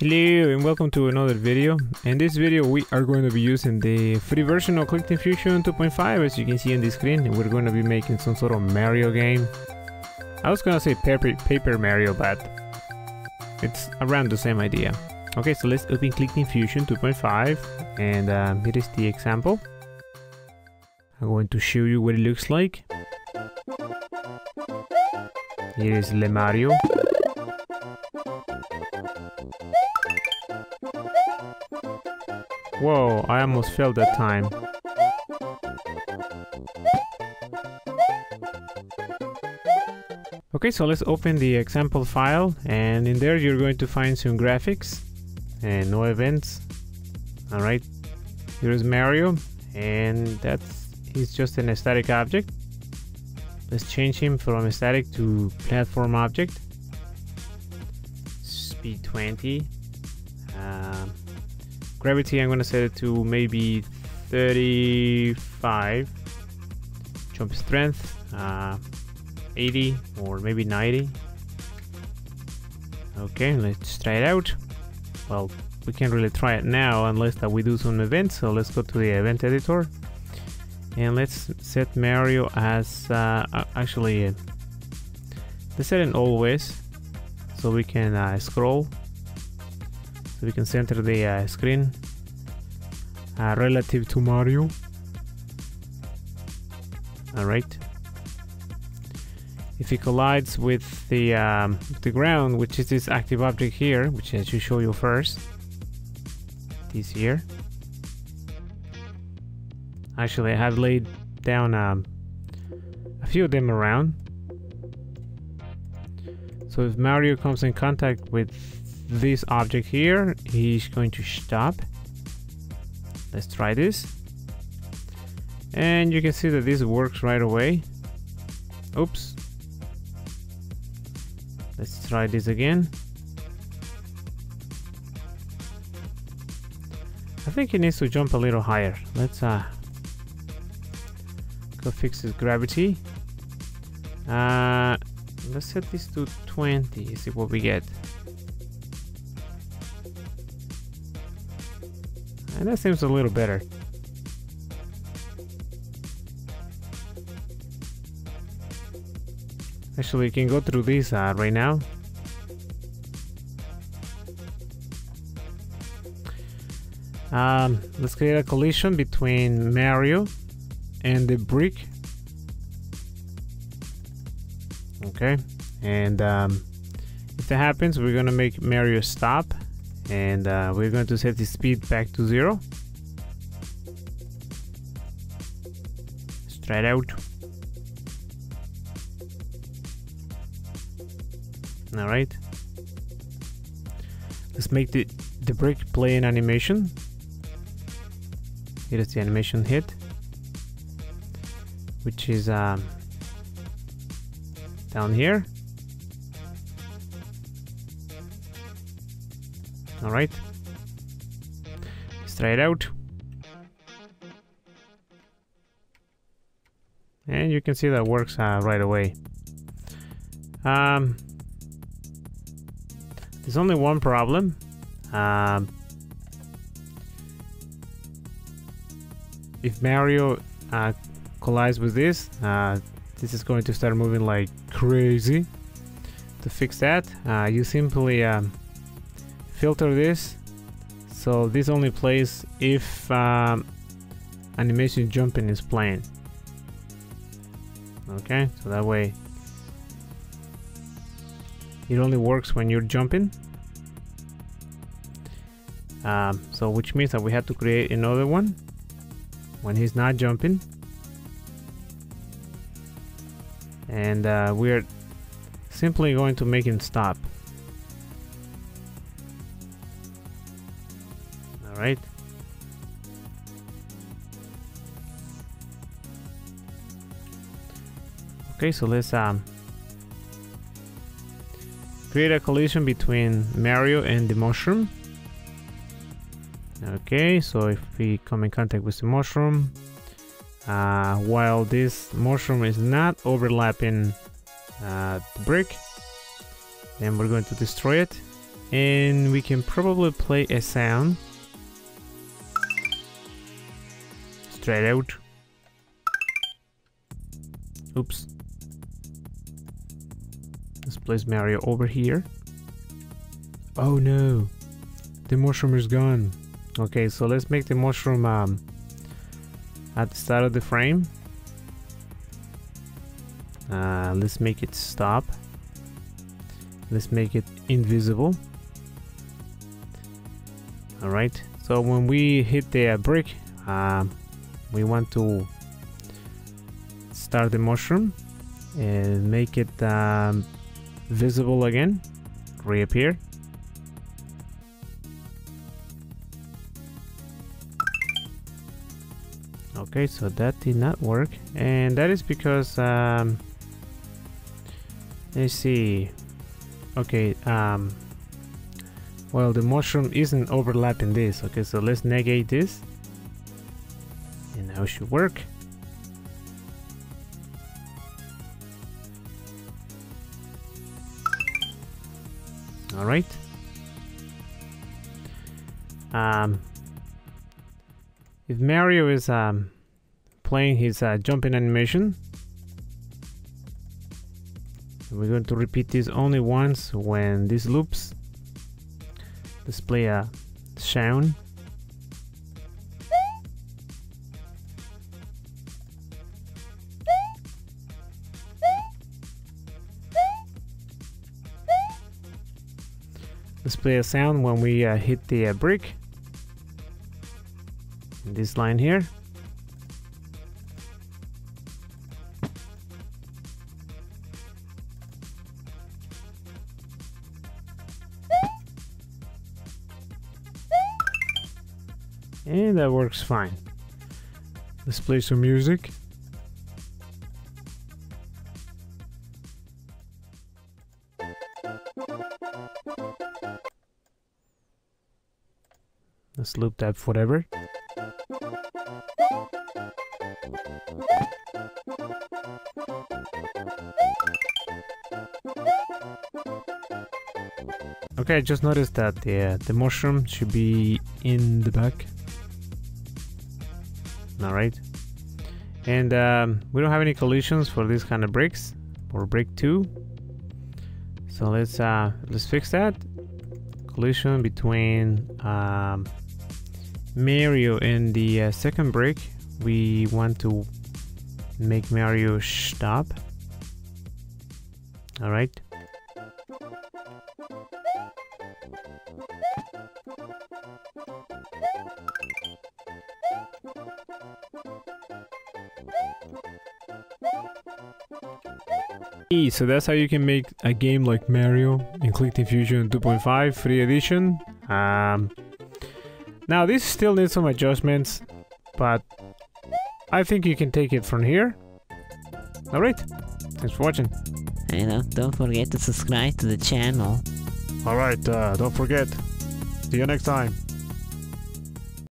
Hello and welcome to another video. In this video we are going to be using the free version of Click Fusion 2.5 as you can see on the screen we're going to be making some sort of Mario game. I was gonna say Paper, Paper Mario but it's around the same idea. Okay so let's open Click Fusion 2.5 and um, here is the example. I'm going to show you what it looks like. Here is Le Mario. Whoa, I almost failed that time. Okay, so let's open the example file and in there you're going to find some graphics and no events. Alright, here's Mario and that's he's just an static object. Let's change him from static to platform object. Speed 20. Gravity I'm gonna set it to maybe 35 jump strength uh, 80 or maybe 90 okay let's try it out. Well we can't really try it now unless that we do some events so let's go to the event editor. And let's set Mario as uh, actually let's set it always so we can uh, scroll so we can center the uh, screen. Uh, relative to Mario. Alright if it collides with the um, the ground which is this active object here which I should show you first this here. Actually I have laid down um, a few of them around. So if Mario comes in contact with this object here. Is going to stop. Let's try this. And you can see that this works right away. Oops. Let's try this again. I think he needs to jump a little higher. Let's uh go fix his gravity. Uh let's set this to 20 see what we get And that seems a little better. Actually, you can go through this uh, right now. Um, let's create a collision between Mario and the brick. Okay, and um, if that happens, we're gonna make Mario stop and uh, we're going to set the speed back to zero. Straight out. All right. Let's make the the brick play an animation. Here is the animation hit which is um, down here all right. Let's try it out. And you can see that works uh, right away. Um, there's only one problem. Um, if Mario uh, collides with this uh, this is going to start moving like crazy to fix that. Uh, you simply um, filter this. So this only plays if um, animation jumping is playing. Okay so that way it only works when you're jumping. Um, so which means that we have to create another one when he's not jumping. And uh, we're simply going to make him stop right? Okay, so let's um, create a collision between Mario and the mushroom. Okay, so if we come in contact with the mushroom, uh, while this mushroom is not overlapping uh, the brick, then we're going to destroy it and we can probably play a sound straight out. Oops. Let's place Mario over here. Oh no. The mushroom is gone. Okay so let's make the mushroom um, at the start of the frame. Uh, let's make it stop. Let's make it invisible. All right. So when we hit the uh, brick um, we want to start the mushroom and make it um, visible again reappear okay so that did not work and that is because um, let's see okay um, well, the mushroom isn't overlapping this. Okay, so let's negate this. Should work. All right. Um, if Mario is um, playing his uh, jumping animation, we're going to repeat this only once when this loops display a sound display a sound when we uh, hit the uh, brick this line here and that works fine. Let's play some music. Let's loop that forever. Okay, I just noticed that the, the mushroom should be in the back. All right. And um, we don't have any collisions for this kind of bricks Or brick 2 so let's uh, let's fix that. Collision between um, Mario in the uh, second brick we want to make Mario stop. All right. So that's how you can make a game like Mario in Click Fusion 2.5 free edition. Um, now this still needs some adjustments, but I think you can take it from here. Alright, thanks for watching. And don't forget to subscribe to the channel. Alright, uh, don't forget. See you next time.